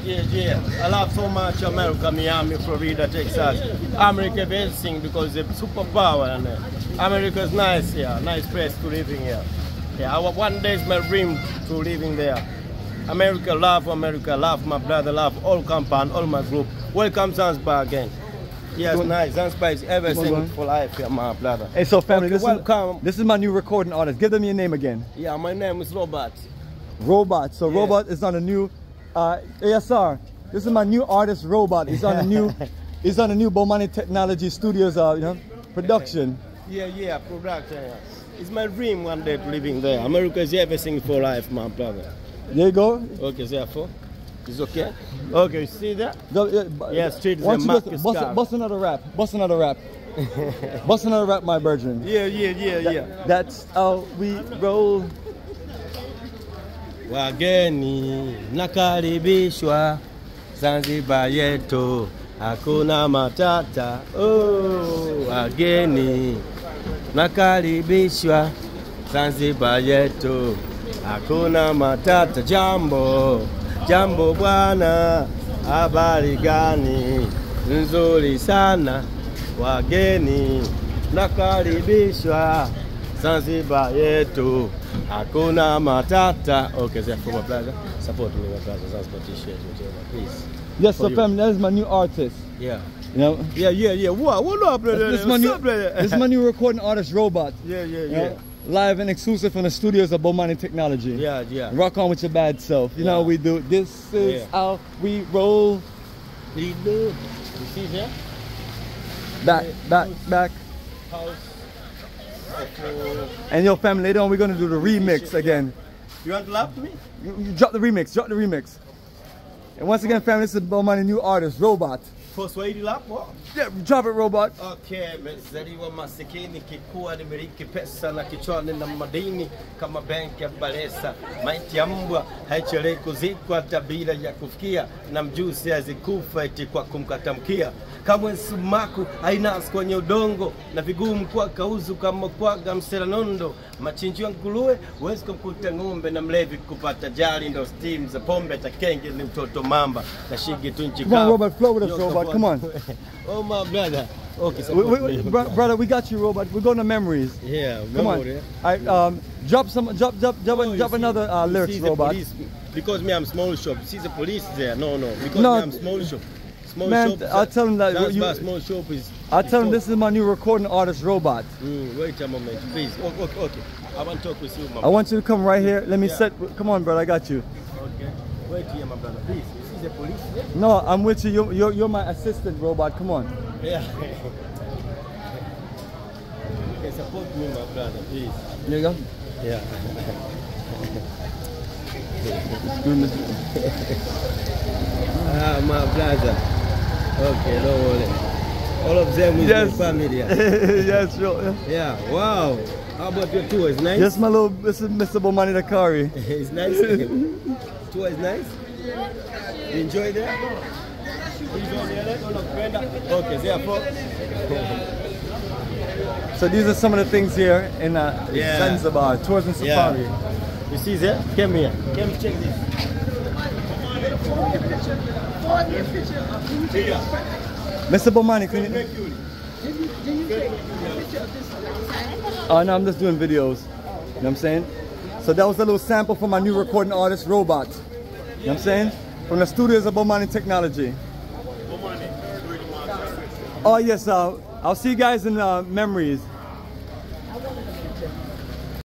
Yeah, yeah. I love so much America, Miami, Florida, Texas. America everything because it's superpower and uh, America is nice here, nice place to live in here. Yeah, I, one day is my dream to living there. America, love America, love my brother, love all compound, all my group. Welcome Zanzibar again. Yes, nice. Zanzibar is everything for life here, my brother. Hey, so family, Okay, this, welcome. Is, this is my new recording artist. Give them your name again. Yeah, my name is Robert. Robot. So Yeah. Robot is on a new uh, ASR. This is my new artist, Robot. It's on a new, it's on a new Bomani Technology Studios, uh, you know, production. Yeah, yeah, production. Yeah. It's my dream one day to living there. America is everything for life, my brother. There you go. Okay, therefore, it's okay. Okay, you see that? Go, yeah, bu- Yeah, street is a bust, bust another rap. Bust another rap. bust another rap, my virgin. Yeah, yeah, yeah, yeah. That's how we roll. Wageni nakaribishwa Zanzibar yetu, hakuna matata. Oh, wageni nakaribishwa Zanzibar yetu, hakuna matata. Jambo, jambo bwana, habari gani? Nzuri sana, wageni nakaribishwa Zanzibar yetu hakuna matata. Okay, for my brother, support me, my. Zanzibar t-shirt, please. Yes, so fam, that is my new artist. Yeah. You know, Yeah, yeah, yeah. What? What up, brother? this is my What's new, up, brother? this is my new recording artist, Robot. yeah, yeah, yeah. know, live and exclusive from the studios of Bomani Technology. Yeah, yeah. Rock on with your bad self. You know how we do. This is Yeah. how we roll. Do. You see there? Back, back, back. House. And your family, later on, we're gonna do the remix again. You want to laugh to me? You, you drop the remix, drop the remix. And once again, family, this is Bomani new artist, Robot. First For Swahili laugh? What? Yeah, drop it, Robot. Okay, mezaliwa masikini, kikuwa nimeliki pesa na kichwani na madini kama benki ya Balesa. Maiti ya mbwa haichelei kuzikwa hata bila ya kufikia, na mjusi hazikufa eti kwa kumkatamkia. Kamwe sumaku hainasi kwenye udongo, na vigumu kwa kauzu kama kwaga mselanondo. Machinjio nguruwe huwezi kumkuta ng'ombe, na mlevi kupata jali ndo steam za pombe. Takenge ni mtoto mamba na shigi tu nchi Come on. Robert, flow with us, Robert, come on. oh my brother. Okay, We, we, we- bro- brother, we got you, Robot. We're going to memories. Yeah, Come on. memory. All right, um, drop some, drop, drop, drop, Oh, drop see- another uh, lyrics, see the Robot. police- because me, I'm small shop. See the police there? No, no. Because No, me, I'm small shop. Small man, shop. I'll tell him that Zanzibar you- small shop is. I'll tell him this is my new recording artist, Robot. Mm, wait a moment, please. Okay, okay, okay. I want to talk with you, my I want you to come right here. Let me Yeah. set. Come on, brother. I got you. Okay. Wait here, my brother. Please. You see the police there? No, I'm with you. You're, you're, you're my assistant, Robot. Come on. Yeah. okay, support me, my brother, please. There you go. Yeah. ah, my brother. Okay, don't worry. All of them is Yes. my family. Yeah. yes, sure. yeah. Wow. How about your tour? It's nice. Yes, my little. Is Mr. Bomani Dakari. it's nice. tour is nice. You enjoy there? Enjoy? Okay, therefore. So these are some of the things here in uh, Yeah. Zanzibar, tours and Yeah. safari. You see there? Come here. Come check this. Mr. Bomani, can you? Make you. Oh no, I'm just doing videos. You know what I'm saying? So that was a little sample from my new recording artist, Robot. You know what I'm saying? From the studios of Bomani Technology. Oh yes, uh, I'll see you guys in uh, memories.